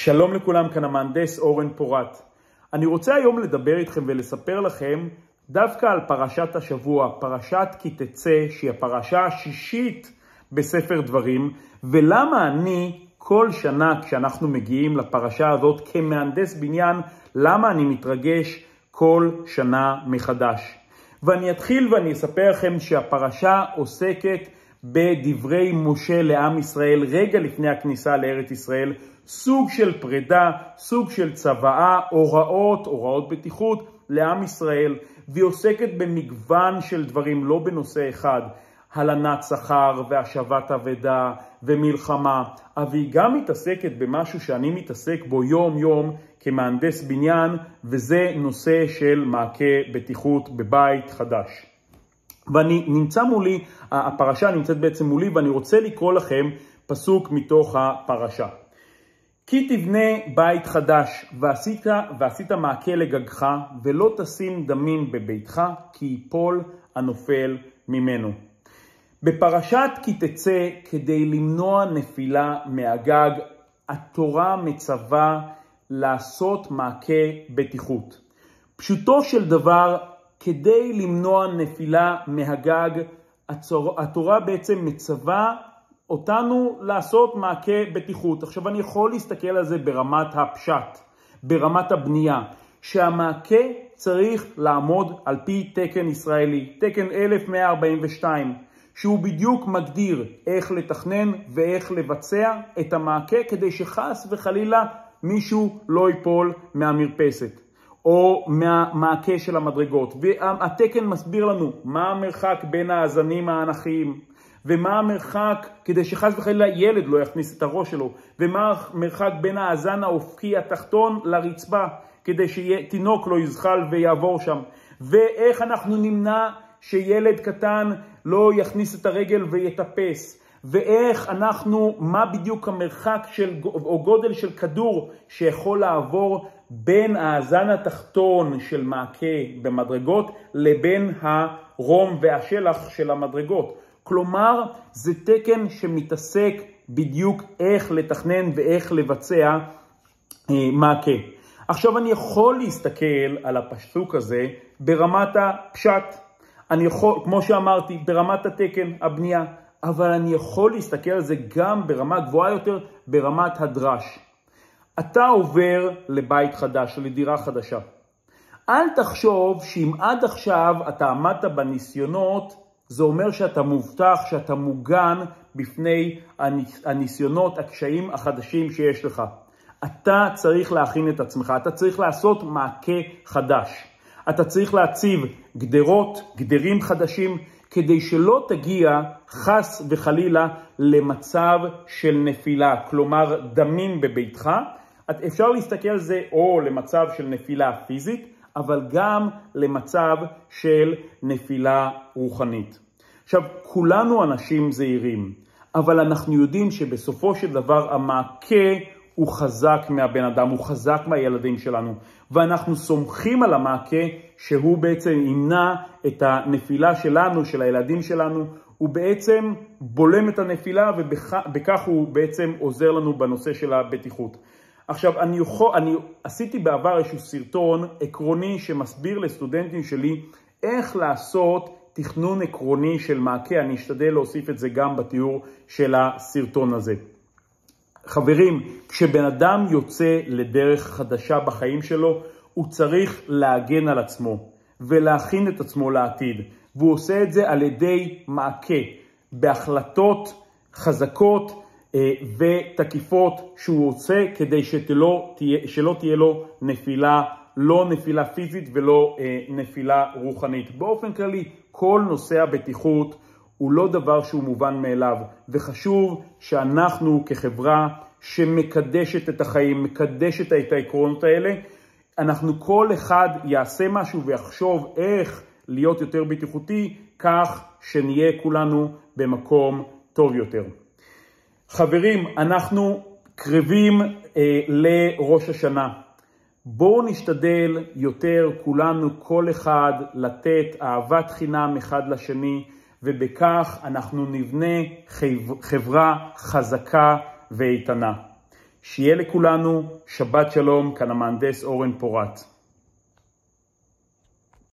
שלום לכולם, כאן המהנדס אורן פורת. אני רוצה היום לדבר איתכם ולספר לכם דווקא על פרשת השבוע, פרשת כי תצא, שהיא הפרשה השישית בספר דברים, ולמה אני כל שנה כשאנחנו מגיעים לפרשה הזאת כמהנדס בניין, למה אני מתרגש כל שנה מחדש. ואני אתחיל ואני אספר לכם שהפרשה עוסקת בדברי משה לעם ישראל רגע לפני הכניסה לארץ ישראל, סוג של פרידה, סוג של צוואה, הוראות, הוראות בטיחות לעם ישראל, והיא עוסקת במגוון של דברים, לא בנושא אחד, הלנת שכר והשבת אבדה ומלחמה, אבל היא גם מתעסקת במשהו שאני מתעסק בו יום-יום כמהנדס בניין, וזה נושא של מעקה בטיחות בבית חדש. ואני נמצא מולי, הפרשה נמצאת בעצם מולי, ואני רוצה לקרוא לכם פסוק מתוך הפרשה. כי תבנה בית חדש, ועשית, ועשית מעקה לגגך, ולא תשים דמים בביתך, כי ייפול הנופל ממנו. בפרשת כי תצא, כדי למנוע נפילה מהגג, התורה מצווה לעשות מעקה בטיחות. פשוטו של דבר, כדי למנוע נפילה מהגג, התורה בעצם מצווה אותנו לעשות מעקה בטיחות. עכשיו אני יכול להסתכל על זה ברמת הפשט, ברמת הבנייה, שהמעקה צריך לעמוד על פי תקן ישראלי, תקן 1142, שהוא בדיוק מגדיר איך לתכנן ואיך לבצע את המעקה כדי שחס וחלילה מישהו לא ייפול מהמרפסת. או מהמעקה של המדרגות. והתקן מסביר לנו מה המרחק בין האזנים האנכיים, ומה המרחק, כדי שחס וחלילה ילד לא יכניס את הראש שלו, ומה המרחק בין האזן האופקי התחתון לרצפה, כדי שתינוק לא יזחל ויעבור שם, ואיך אנחנו נמנע שילד קטן לא יכניס את הרגל ויטפס, ואיך אנחנו, מה בדיוק המרחק של, או גודל של כדור שיכול לעבור בין האזן התחתון של מעקה במדרגות לבין הרום והשלח של המדרגות. כלומר, זה תקן שמתעסק בדיוק איך לתכנן ואיך לבצע אה, מעקה. עכשיו אני יכול להסתכל על הפסוק הזה ברמת הפשט. אני יכול, כמו שאמרתי, ברמת התקן, הבנייה, אבל אני יכול להסתכל על זה גם ברמה גבוהה יותר, ברמת הדרש. אתה עובר לבית חדש, לדירה חדשה. אל תחשוב שאם עד עכשיו אתה עמדת בניסיונות, זה אומר שאתה מובטח, שאתה מוגן בפני הניסיונות, הקשיים החדשים שיש לך. אתה צריך להכין את עצמך, אתה צריך לעשות מעקה חדש. אתה צריך להציב גדרות, גדרים חדשים, כדי שלא תגיע חס וחלילה למצב של נפילה, כלומר דמים בביתך. אפשר להסתכל על זה או למצב של נפילה פיזית, אבל גם למצב של נפילה רוחנית. עכשיו, כולנו אנשים זהירים, אבל אנחנו יודעים שבסופו של דבר המעקה הוא חזק מהבן אדם, הוא חזק מהילדים שלנו, ואנחנו סומכים על המעקה שהוא בעצם ימנע את הנפילה שלנו, של הילדים שלנו, הוא בעצם בולם את הנפילה ובכך הוא בעצם עוזר לנו בנושא של הבטיחות. עכשיו, אני, יכול, אני עשיתי בעבר איזשהו סרטון עקרוני שמסביר לסטודנטים שלי איך לעשות תכנון עקרוני של מעקה, אני אשתדל להוסיף את זה גם בתיאור של הסרטון הזה. חברים, כשבן אדם יוצא לדרך חדשה בחיים שלו, הוא צריך להגן על עצמו ולהכין את עצמו לעתיד, והוא עושה את זה על ידי מעקה, בהחלטות חזקות אה, ותקיפות שהוא עושה כדי שתלא, תהיה, שלא תהיה לו נפילה, לא נפילה פיזית ולא אה, נפילה רוחנית. באופן כללי, כל נושא הבטיחות הוא לא דבר שהוא מובן מאליו, וחשוב שאנחנו כחברה שמקדשת את החיים, מקדשת את העקרונות האלה, אנחנו כל אחד יעשה משהו ויחשוב איך להיות יותר בטיחותי, כך שנהיה כולנו במקום טוב יותר. חברים, אנחנו קרבים אה, לראש השנה. בואו נשתדל יותר, כולנו, כל אחד, לתת אהבת חינם אחד לשני, ובכך אנחנו נבנה חברה חזקה ואיתנה. שיהיה לכולנו שבת שלום, כאן המהנדס אורן פורת.